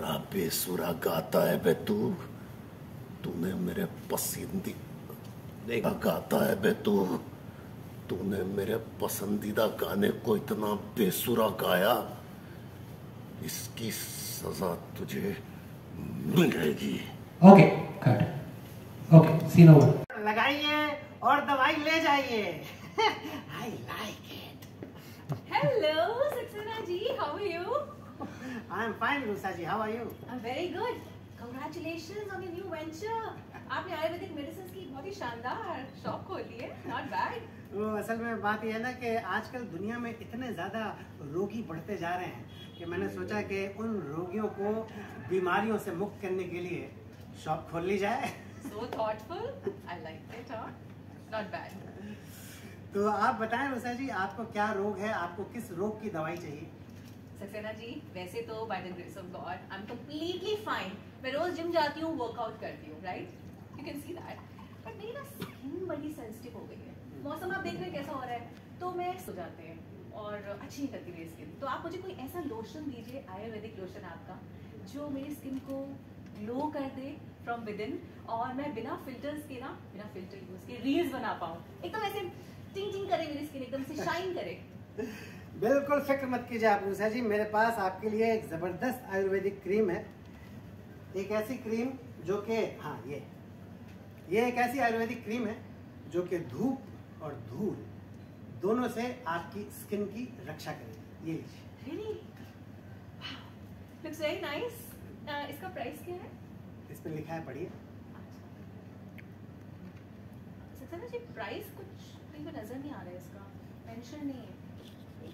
बड़ा बेसुरा गाता है बे तू। तूने मेरे पसंदीदा गाता है बे तू। तूने मेरे पसंदीदा गाने को इतना बेसुरा गाया इसकी सजा तुझे मिलेगी okay cut okay scene over लगाइए और दवाई ले जाइए। I like it Hello, Saxena ji. How are you? Am fine Rusa ji how are you I'm very good. Congratulations on your new venture. आपने आयुर्वेदिक मेडिसिन की बहुत ही शानदार शॉप खोली है. Not bad. वो असल में बात यह है ना कि आजकल दुनिया में इतने ज़्यादा रोगी बढ़ते जा रहे हैं कि मैंने सोचा कि उन रोगियों को बीमारियों से मुक्त करने के लिए शॉप खोल ली जाए So thoughtful. I like it. Huh? Not bad. तो आप बताएँ रूसा जी आपको क्या रोग है आपको किस रोग की दवाई चाहिए सक्सेना जी, वैसे तो by the grace of God I am completely fine मैं रोज जिम जाती हूँ वर्कआउट करती हूँ right you can see that but मेरी ना स्किन बड़ी सेंसिटिव हो गई है। मौसम आप देख रहे हैं कैसा हो रहा है? तो मैं सो जाते हैं और अच्छी नहीं करती मेरी स्किन तो आप मुझे कोई ऐसा लोशन दीजिए आयुर्वेदिक लोशन आपका, जो मेरी स्किन को ग्लो कर दे फ्रॉम विद इन और मैं बिना फिल्टर्स के ना, बिना फ़िल्टर यूज़ के रील्स बना पाऊँ। एकदम ऐसे टिंग टिंग करे मेरी स्किन एकदम से शाइन करे। बिल्कुल फ़िक्र मत कीजिए आप रूसा जी मेरे पास आपके लिए एक ज़बरदस्त आयुर्वेदिक क्रीम है एक ऐसी क्रीम जो कि हाँ ये ये एक ऐसी आयुर्वेदिक क्रीम है जो कि धूप और धूल दोनों से आपकी स्किन की रक्षा करेगी ये लीजिए Really? Wow. Nice. Uh, इसका प्राइस क्या है? इस पर लिखा है पढ़िए प्राइस कुछ नज़र नहीं आ रहा है इसका मेंशन नहीं है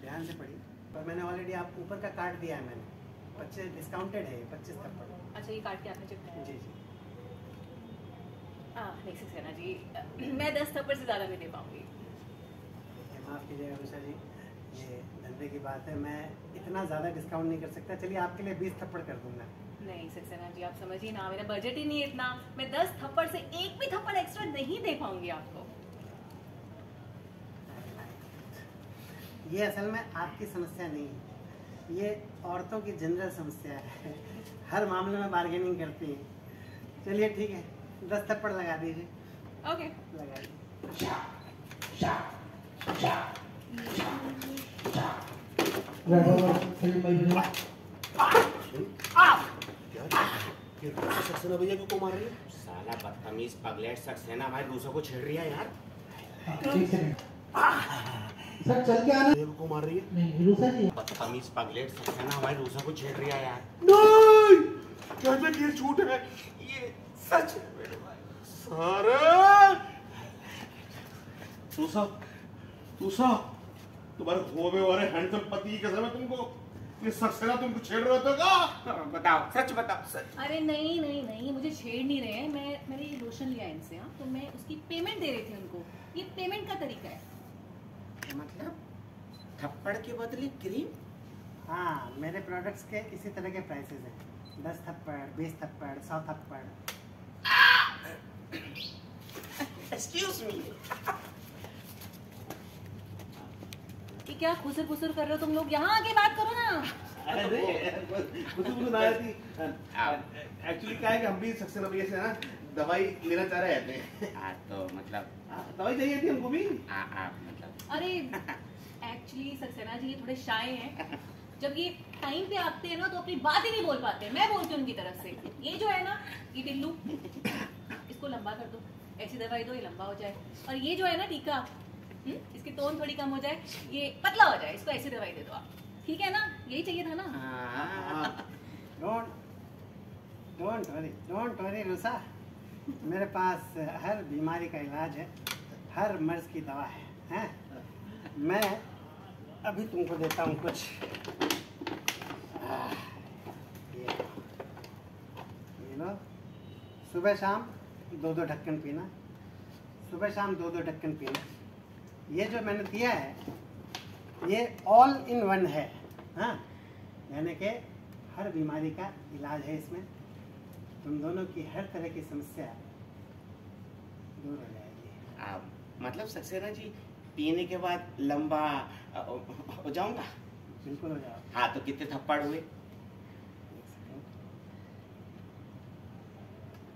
ध्यान से पढ़िए। पर मैंने ऑलरेडी आप ऊपर का कार्ड दिया है मैंने। पच्चीस डिस्काउंटेड है पच्चीस तक अच्छा ये कार्ड के आपने चिपकाया जी जी। हाँ नहीं सक्सेना जी। मैं दस थप्पड़ से ज़्यादा नहीं दे पाऊँगी माफ़ कीजिएगा रुषा जी ये धंधे की बात है। मैं इतना ज़्यादा डिस्काउंट नहीं कर सकता। चलिए आपके लिए बीस थप्पड़ कर दूँगा। नहीं सक्सेना जी आप समझिए ना मेरा बजट ही नहीं इतना। मैं दस थप्पड़ से एक भी थप्पड़ एक्स्ट्रा नहीं दे पाऊँगी आपको। ये असल में आपकी समस्या नहीं है। ये औरतों की जनरल समस्या है। हर मामले में बार्गेनिंग करती हैं। चलिए ठीक है दस थप्पड़ लगा दीजिए। ओके लगा दीजिए। भैया को मार रही है साला बदतमीज पगलेट सक्सेना भाई रूसो को छेड़ रही है यार। सर चल के आना। भैया को मार रही है। नहीं रूसा जी बदतमीज पगलेट सक्सेना भाई रूसो को छेड़ रही है यार। नहीं! क्या मैं ये झूठ है। ये सच है मेरे भाई। सारा! रूसा रूसा तुम्हारे होवे वाले हैंडसम पति की कसम है तुमको। ये सक्सेना तुमको छेड़ रहे होते का बताओ सच बताओ सच। अरे नहीं नहीं नहीं मुझे छेड़ नहीं रहे हैं। मैं मैंने ये लोशन लिया इनसे हाँ। तो मैं उसकी पेमेंट दे रही थी उनको। ये पेमेंट का तरीका है। मतलब थप्पड़ के बदले क्रीम हाँ मेरे प्रोडक्ट्स के इसी तरह के प्राइसेस हैं। दस थप्पड़ बीस थप्पड़ सौ थप्पड़। एक्सक्यूज मी ये क्या खुसर खुसर कर रहे हो तुम लोग? यहाँ आके बात करो ना। अरे कुछ कुछ ना थी एक्चुअली क्या है कि हम भी सक्सेना भैया से ना दवाई लेना चाह रहे थे हाँ तो मतलब हाँ, दवाई चाहिए थी हमको भी। आ, आ, मतलब अरे एक्चुअली सक्सेना जी ये थोड़े शाय हैं। जब ये टाइम पे आते हैं ना तो अपनी बात ही नहीं बोल पाते। मैं बोलती हूँ उनकी तरफ़ से। ये जो है ना ये टिल्लू इसको लंबा कर दो। ऐसी दवाई दो ये लंबा हो जाए। और ये जो है ना टीका हम्म, इसकी टोन थोड़ी कम हो जाए ये पतला हो जाए इसको ऐसी दवाई दे दो आप। ठीक है ना? यही चाहिए था ना? हाँ, don't don't worry don't worry Rusa मेरे पास हर बीमारी का इलाज है हर मर्ज की दवा है हैं? मैं अभी तुमको देता हूँ कुछ। आह, ये ये लो। सुबह शाम दो दो ढक्कन पीना। सुबह शाम दो दो ढक्कन पीना। ये जो मैंने दिया है ये ऑल इन वन है हाँ? यानी कि हर बीमारी का इलाज है इसमें। तुम दोनों की हर तरह की समस्या दूर हो जाएगी। आ, मतलब सक्सेना जी पीने के बाद लंबा हो जाऊँगा? बिल्कुल हो जाओ। हाँ तो कितने थप्पड़ हुए?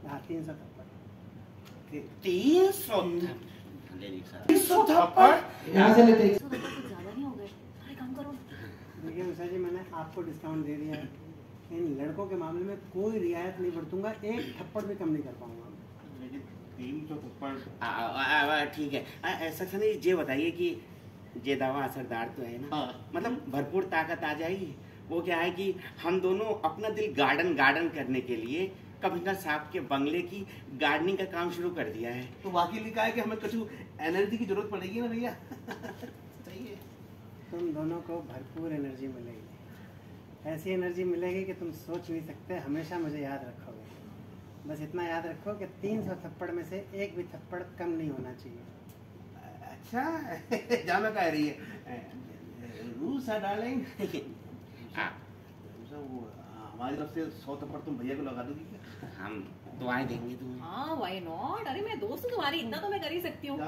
हाँ तीन सौ थप्पड़। तीन सौ तीन सौ थप्पड़? यहाँ से लेते तो ज़्यादा नहीं हो गए अरे काम करो। देखिए उषा जी मैंने आपको डिस्काउंट दे दिया। है इन लड़कों के मामले में कोई रियायत नहीं बरतूँगा एक थप्पड़ भी कम नहीं कर पाऊँगा। तीन सौ थप्पड़। आ, आ, आ, ठीक है। था नहीं ये बताइए कि ये दवा असरदार तो है ना? हाँ। मतलब भरपूर ताकत आ जाएगी? वो क्या है कि हम दोनों अपना दिल गार्डन गार्डन करने के लिए कमिश्नर साहब के बंगले की गार्डनिंग का काम शुरू कर दिया है। तो बाकी लिखा है कि हमें कुछ एनर्जी की ज़रूरत पड़ेगी ना भैया? सही है तुम दोनों को भरपूर एनर्जी मिलेगी। ऐसी एनर्जी मिलेगी कि तुम सोच नहीं सकते हमेशा मुझे याद रखोगे। बस इतना याद रखो कि तीन सौ थप्पड़ में से एक भी थप्पड़ कम नहीं होना चाहिए। अच्छा जाना कह रही है। रूस है डार्लिंग हमारी तरफ़ से सौ थप्पड़ तुम भैया को लगा दोगी हम दुआएँ देंगे तुम्हें। हाँ व्हाई नॉट अरे मैं दोस्त तुम्हारी इतना तो मैं कर ही सकती हूँ।